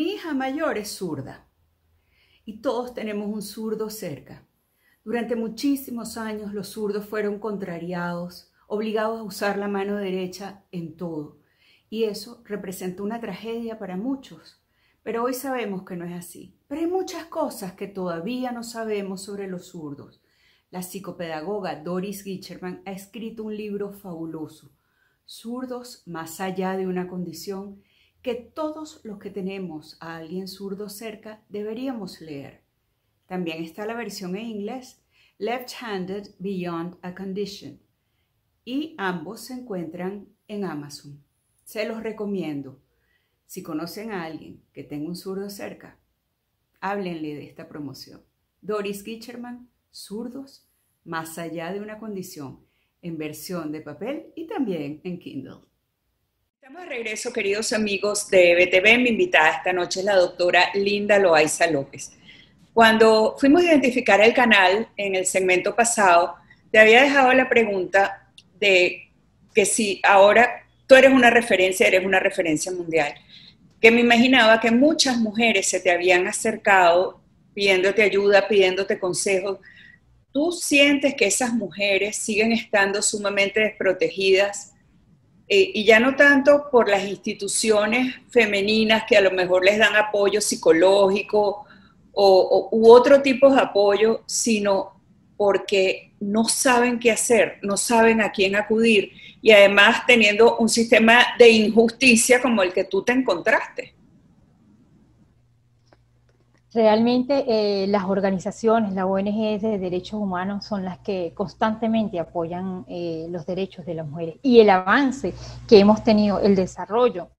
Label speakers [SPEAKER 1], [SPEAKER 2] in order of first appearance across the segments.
[SPEAKER 1] Mi hija mayor es zurda y todos tenemos un zurdo cerca. Durante muchísimos años los zurdos fueron contrariados, obligados a usar la mano derecha en todo. Y eso representó una tragedia para muchos. Pero hoy sabemos que no es así. Pero hay muchas cosas que todavía no sabemos sobre los zurdos. La psicopedagoga Doris Gicherman ha escrito un libro fabuloso, Zurdos más allá de una condición, que todos los que tenemos a alguien zurdo cerca deberíamos leer. También está la versión en inglés, Left-Handed Beyond a Condition, y ambos se encuentran en Amazon. Se los recomiendo. Si conocen a alguien que tenga un zurdo cerca, háblenle de esta promoción. Doris Gicherman, Zurdos, más allá de una condición, en versión de papel y también en Kindle. Estamos de regreso, queridos amigos de BTV. Mi invitada esta noche es la doctora Linda Loaiza López. Cuando fuimos a identificar el canal en el segmento pasado, te había dejado la pregunta de que si ahora tú eres una referencia, eres una referencia mundial, que me imaginaba que muchas mujeres se te habían acercado pidiéndote ayuda, pidiéndote consejos. ¿Tú sientes que esas mujeres siguen estando sumamente desprotegidas? Eh, y ya no tanto por las instituciones femeninas que a lo mejor les dan apoyo psicológico o, u otro tipo de apoyo, sino porque no saben qué hacer, no saben a quién acudir y además teniendo un sistema de injusticia como el que tú te encontraste.
[SPEAKER 2] Realmente eh, las organizaciones, las ONG de derechos humanos son las que constantemente apoyan eh, los derechos de las mujeres y el avance que hemos tenido, el desarrollo,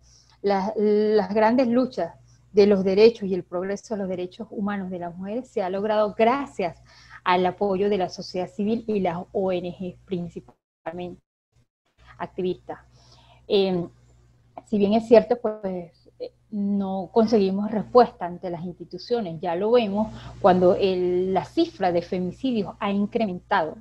[SPEAKER 2] las grandes luchas de los derechos y el progreso de los derechos humanos de las mujeres se ha logrado gracias al apoyo de la sociedad civil y las ONG principalmente activistas. Em, si bien es cierto, pues no conseguimos respuesta ante las instituciones, ya lo vemos cuando la cifra de femicidios ha incrementado.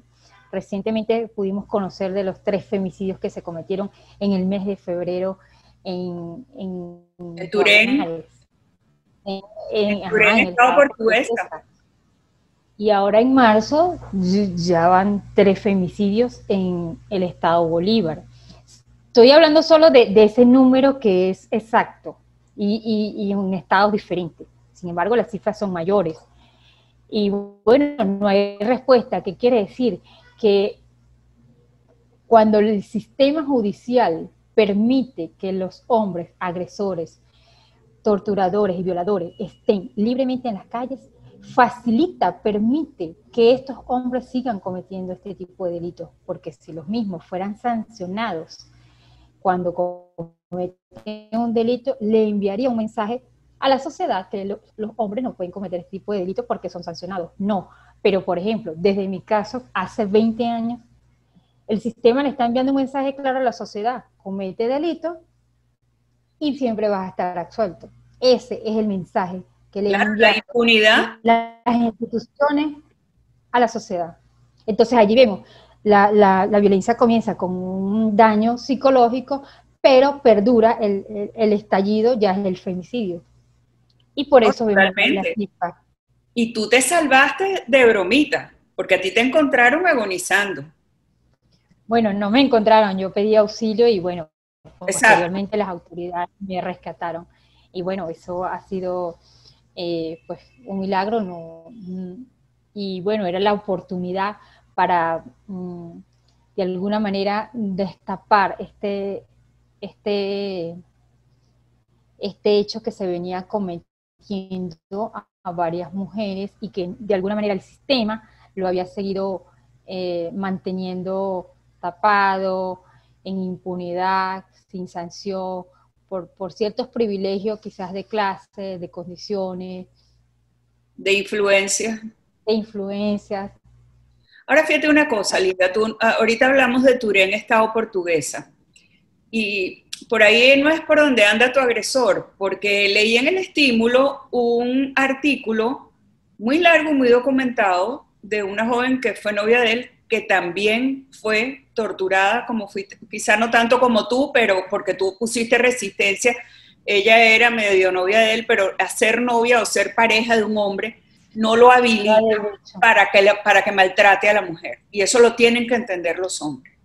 [SPEAKER 2] Recientemente pudimos conocer de los tres femicidios que se cometieron en el mes de febrero en, en,
[SPEAKER 1] ¿En Turén. En, en, Estado portuguesa.
[SPEAKER 2] Y ahora en marzo ya van tres femicidios en el estado Bolívar. Estoy hablando solo de, ese número que es exacto y, y, en estados diferentes. Sin embargo, las cifras son mayores. Y bueno, no hay respuesta. ¿Qué quiere decir? Que cuando el sistema judicial permite que los hombres agresores torturadores y violadores estén libremente en las calles, facilita, permite que estos hombres sigan cometiendo este tipo de delitos, porque si los mismos fueran sancionados cuando cometen un delito, le enviaría un mensaje a la sociedad que los hombres no pueden cometer este tipo de delitos porque son sancionados. No, pero por ejemplo, desde mi caso, hace 20 años, el sistema le está enviando un mensaje claro a la sociedad, comete delito y siempre vas a estar absuelto. Ese es el mensaje que le envían
[SPEAKER 1] la impunidad.
[SPEAKER 2] las instituciones a la sociedad. Entonces allí vemos, la, la, violencia comienza con un daño psicológico, pero perdura el, el, estallido, ya es el femicidio. Y por eso vemos
[SPEAKER 1] la Y tú te salvaste de bromita, porque a ti te encontraron agonizando.
[SPEAKER 2] Bueno, no me encontraron, yo pedí auxilio y bueno, Posteriormente las autoridades me rescataron. Y bueno, eso ha sido eh, pues un milagro. No, y bueno, era la oportunidad para mm, de alguna manera destapar este, este, este hecho que se venía cometiendo a, varias mujeres y que de alguna manera el sistema lo había seguido eh, manteniendo tapado, en impunidad, sin sanción, por, ciertos privilegios quizás de clase, de condiciones.
[SPEAKER 1] De influencia.
[SPEAKER 2] De influencias.
[SPEAKER 1] Ahora fíjate una cosa, Linda, tú, ah, ahorita hablamos de Turén, Estado portuguesa, y por ahí no es por donde anda tu agresor, porque leí en el estímulo un artículo muy largo, muy documentado, de una joven que fue novia de él, que también fue torturada, como fuiste, quizá no tanto como tú, pero porque tú pusiste resistencia, ella era medio novia de él, pero hacer novia o ser pareja de un hombre no lo habilita para que, para que maltrate a la mujer. Y eso lo tienen que entender los hombres.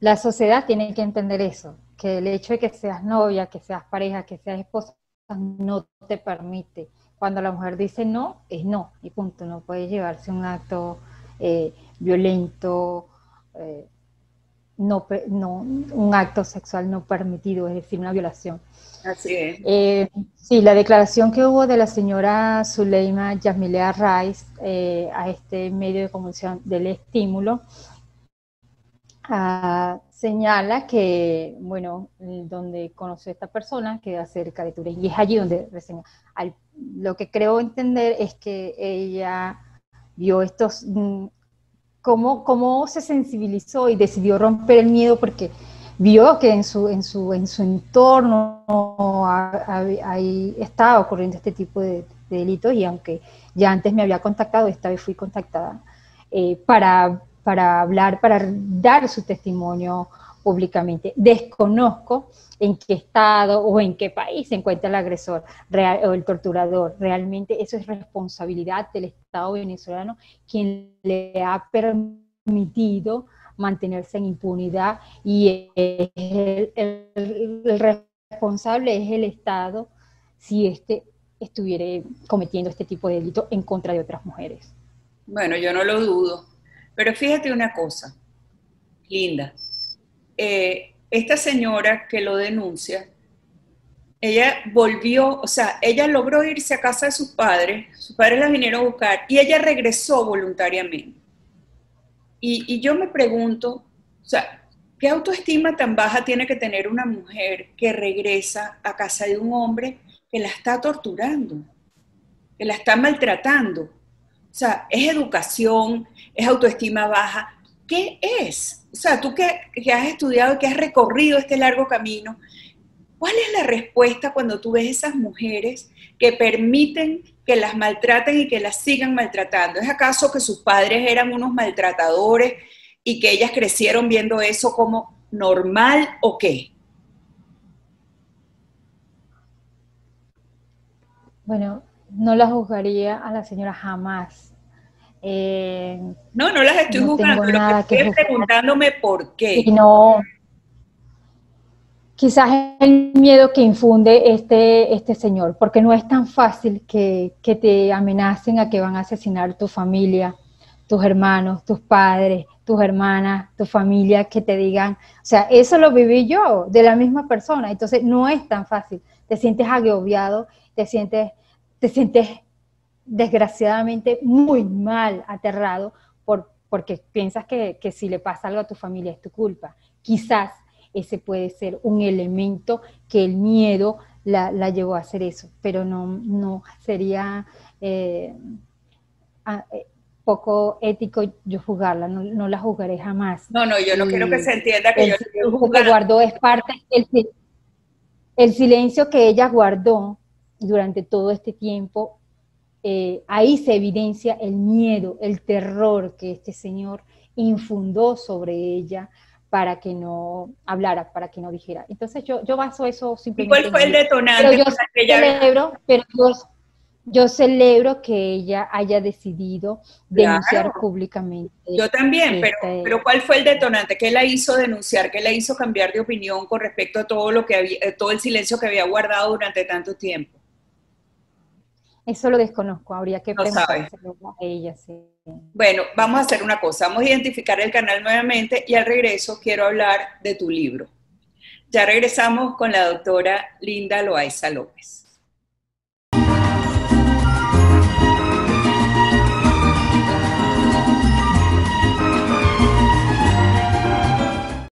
[SPEAKER 2] La sociedad tiene que entender eso, que el hecho de que seas novia, que seas pareja, que seas esposa, no te permite. Cuando la mujer dice no, es no, y punto. No puede llevarse un acto eh, violento, eh, no, no, un acto sexual no permitido, es decir, una violación.
[SPEAKER 1] Así es.
[SPEAKER 2] Eh, sí, la declaración que hubo de la señora Zuleima Yasmilea Rice a este medio de comunicación del estímulo ah, señala que, bueno, donde conoció a esta persona cerca de Turín, y es allí donde reseña. lo que creo entender es que ella vio estos mm, cómo, se sensibilizó y decidió romper el miedo porque vio que en su, en su, en su entorno ahí estaba ocurriendo este tipo de, delitos y aunque ya antes me había contactado, esta vez fui contactada eh, para, para hablar, para dar su testimonio públicamente. Desconozco en qué estado o en qué país se encuentra el agresor o el torturador. Realmente eso es responsabilidad del Estado venezolano quien le ha permitido mantenerse en impunidad y el, responsable es el Estado si éste estuviera cometiendo este tipo de delito en contra de otras mujeres.
[SPEAKER 1] Bueno, yo no lo dudo, pero fíjate una cosa, Linda, eh, esta señora que lo denuncia, ella volvió, o sea, ella logró irse a casa de sus padres, sus padres la vinieron a buscar y ella regresó voluntariamente. Y, yo me pregunto, o sea, ¿qué autoestima tan baja tiene que tener una mujer que regresa a casa de un hombre que la está torturando, que la está maltratando? O sea, es educación, es autoestima baja. ¿Qué es? O sea, tú que, has estudiado, que has recorrido este largo camino, ¿cuál es la respuesta cuando tú ves esas mujeres que permiten que las maltraten y que las sigan maltratando? ¿Es acaso que sus padres eran unos maltratadores y que ellas crecieron viendo eso como normal o qué?
[SPEAKER 2] Bueno, no la juzgaría a la señora jamás
[SPEAKER 1] eh, no, no las estoy juzgando, lo que estoy preguntándome por qué.
[SPEAKER 2] No, quizás el miedo que infunde este, este señor, porque no es tan fácil que, que te amenacen a que van a asesinar tu familia, tus hermanos, tus padres, tus hermanas, tu familia, que te digan, o sea, eso lo viví yo de la misma persona, entonces no es tan fácil, te sientes agobiado, te sientes, te sientes desgraciadamente muy mal aterrado por, porque piensas que, si le pasa algo a tu familia es tu culpa. Quizás ese puede ser un elemento que el miedo la, llevó a hacer eso, pero no, no sería eh, eh, poco ético yo juzgarla, no, la juzgaré jamás.
[SPEAKER 1] No, no, yo no quiero que se entienda que
[SPEAKER 2] yo... Lo que guardó es parte, el, el silencio que ella guardó durante todo este tiempo eh, ahí se evidencia el miedo, el terror que este señor infundó sobre ella para que no hablara, para que no dijera. Entonces yo, yo baso eso simplemente.
[SPEAKER 1] ¿Y cuál fue el detonante?
[SPEAKER 2] Pero yo celebro, pero yo, celebro que ella haya decidido denunciar públicamente.
[SPEAKER 1] Yo también, pero, este pero ¿cuál fue el detonante? ¿Qué la hizo denunciar? ¿Qué la hizo cambiar de opinión con respecto a todo lo que había, eh, todo el silencio que había guardado durante tanto tiempo?
[SPEAKER 2] Eso lo desconozco, habría que preguntárselo a ella.
[SPEAKER 1] Bueno, vamos a hacer una cosa, vamos a identificar el canal nuevamente y al regreso quiero hablar de tu libro. Ya regresamos con la doctora Linda Loaiza López.